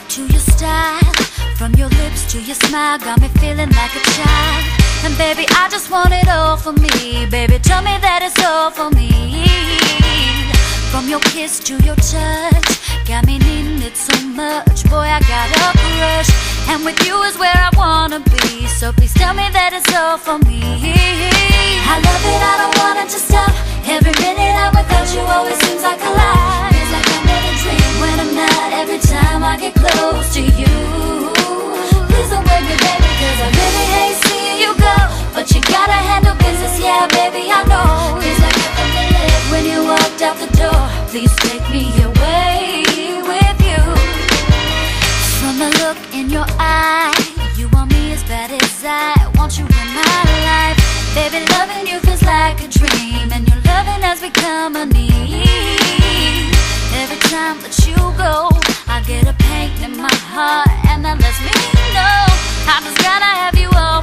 to your style, from your lips to your smile, got me feeling like a child. And baby, I just want it all for me. Baby, tell me that it's all for me. From your kiss to your touch, got me needing it so much. Boy, I got a crush, and with you is where I wanna be. So please tell me that it's all for me. Yeah, baby, I know. Feels like when you walked out the door. Please take me away with you. From the look in your eye, you want me as bad as I want you in my life. Baby, loving you feels like a dream, and your loving has become a need. Every time that you go, I get a pain in my heart, and that lets me know I just gotta have you all